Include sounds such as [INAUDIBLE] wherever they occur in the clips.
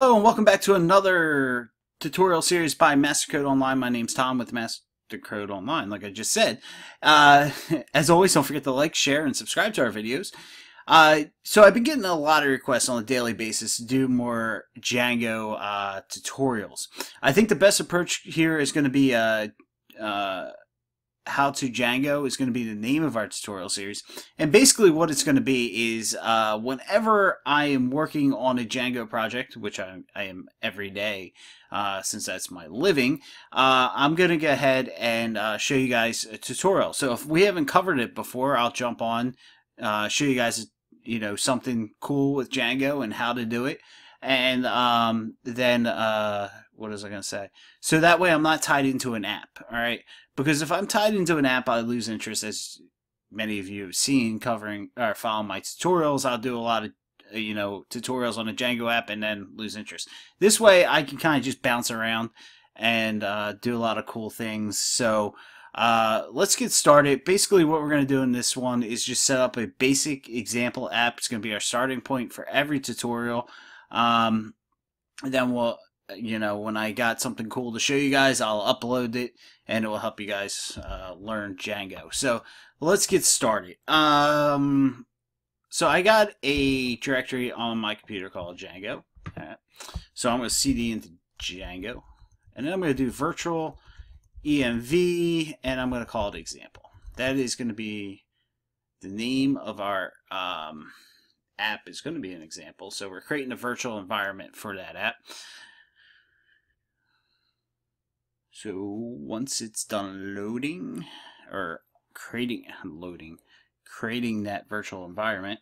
Hello and welcome back to another tutorial series by Mastercode Online. My name's Tom with Mastercode Online, like I just said. Uh, [LAUGHS] as always, don't forget to like, share, and subscribe to our videos. Uh, so I've been getting a lot of requests on a daily basis to do more Django uh, tutorials. I think the best approach here is going to be uh, uh how to Django is going to be the name of our tutorial series. And basically what it's going to be is uh, whenever I am working on a Django project, which I, I am every day uh, since that's my living, uh, I'm going to go ahead and uh, show you guys a tutorial. So if we haven't covered it before, I'll jump on, uh, show you guys you know something cool with Django and how to do it. And um, then uh, what was I going to say? So that way I'm not tied into an app, all right? Because if I'm tied into an app, I lose interest, as many of you have seen covering or following my tutorials. I'll do a lot of you know tutorials on a Django app and then lose interest. This way, I can kind of just bounce around and uh, do a lot of cool things. So. Uh, let's get started. Basically, what we're going to do in this one is just set up a basic example app. It's going to be our starting point for every tutorial. Um, then we'll you know, when I got something cool to show you guys, I'll upload it and it will help you guys uh, learn Django. So let's get started. Um, so I got a directory on my computer called Django. So I'm going to cd into Django. And then I'm going to do virtual env and I'm going to call it example. That is going to be the name of our um, app is going to be an example. So we're creating a virtual environment for that app. So once it's done loading, or creating, loading, creating that virtual environment,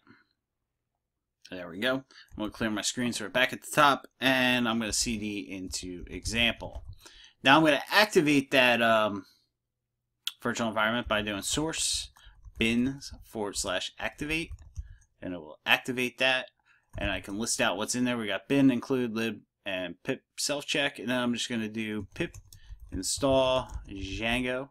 there we go. I'm going to clear my screen so we're back at the top, and I'm going to CD into example. Now I'm going to activate that um, virtual environment by doing source bin forward slash activate, and it will activate that, and I can list out what's in there. We got bin, include, lib, and pip self check, and then I'm just going to do pip install Django.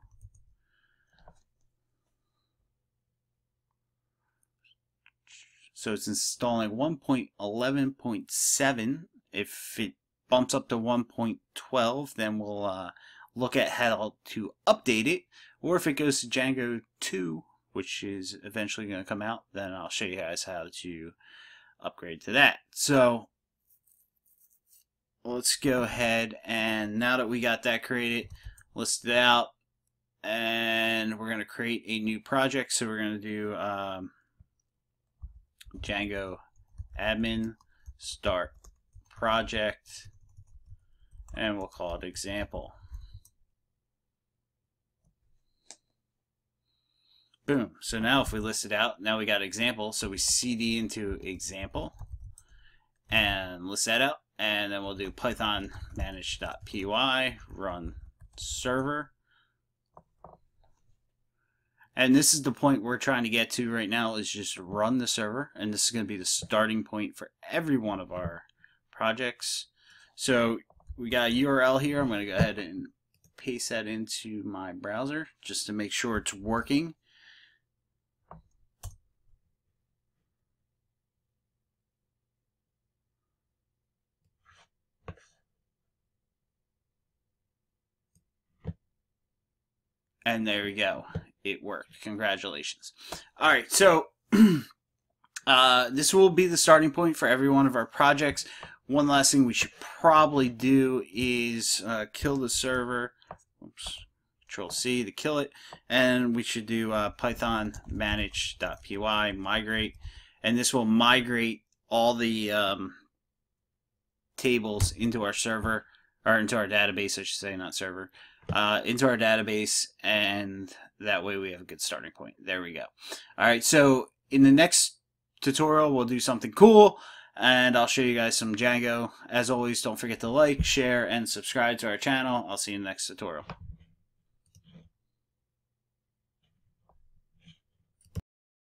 So it's installing 1.11.7. If it bumps up to 1.12, then we'll uh, look at how to update it. Or if it goes to Django 2, which is eventually going to come out, then I'll show you guys how to upgrade to that. So let's go ahead and now that we got that created, list it out, and we're going to create a new project. So we're going to do um, Django admin start project, and we'll call it example. Boom. So now if we list it out, now we got example. So we cd into example and list that out. And then we'll do python manage.py run server. And this is the point we're trying to get to right now is just run the server. And this is going to be the starting point for every one of our projects. So we got a URL here. I'm going to go ahead and paste that into my browser just to make sure it's working And there we go. It worked. Congratulations. All right, so [CLEARS THROAT] uh, this will be the starting point for every one of our projects. One last thing we should probably do is uh, kill the server. Oops. Control C to kill it. And we should do uh, python manage.py migrate. And this will migrate all the um, tables into our server, or into our database, I should say, not server uh, into our database, and that way we have a good starting point. There we go. All right, so in the next tutorial, we'll do something cool, and I'll show you guys some Django. As always, don't forget to like, share, and subscribe to our channel. I'll see you in the next tutorial.